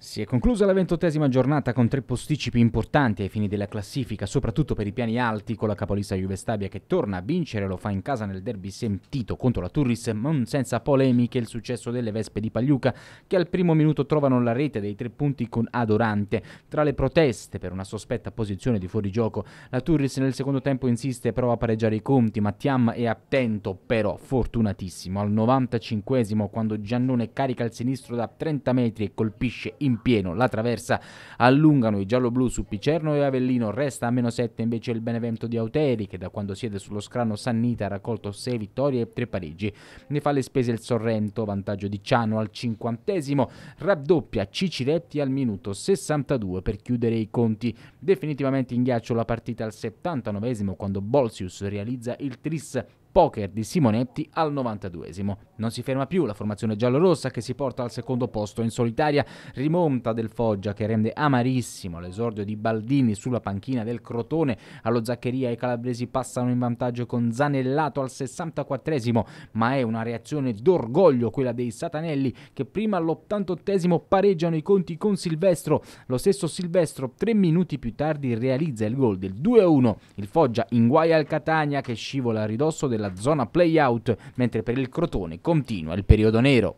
Si è conclusa la ventottesima giornata con tre posticipi importanti ai fini della classifica, soprattutto per i piani alti, con la capolista Juve Stabia che torna a vincere, lo fa in casa nel derby sentito contro la Turris, non senza polemiche il successo delle Vespe di Pagliuca, che al primo minuto trovano la rete dei tre punti con Adorante. Tra le proteste per una sospetta posizione di fuorigioco, la Turris nel secondo tempo insiste e prova a pareggiare i conti, ma Tiam è attento, però fortunatissimo, al 95esimo quando Giannone carica il sinistro da 30 metri e colpisce in in pieno. La traversa allungano i giallo-blu su Picerno e Avellino. Resta a meno 7 invece il Benevento di Auteri che da quando siede sullo scrano Sannita ha raccolto 6 vittorie e 3 pareggi. Ne fa le spese il Sorrento vantaggio di Ciano al cinquantesimo raddoppia Ciciretti al minuto 62 per chiudere i conti. Definitivamente in ghiaccio la partita al 79 quando Bolsius realizza il tris poker di Simonetti al 92esimo. Non si ferma più la formazione giallorossa che si porta al secondo posto in solitaria, rimonta del Foggia che rende amarissimo l'esordio di Baldini sulla panchina del Crotone, allo Zaccheria i calabresi passano in vantaggio con Zanellato al 64esimo, ma è una reazione d'orgoglio quella dei Satanelli che prima all'88esimo pareggiano i conti con Silvestro, lo stesso Silvestro tre minuti più tardi realizza il gol del 2-1, il Foggia inguaia il Catania che scivola a ridosso della zona play-out, mentre per il Crotone continua il periodo nero.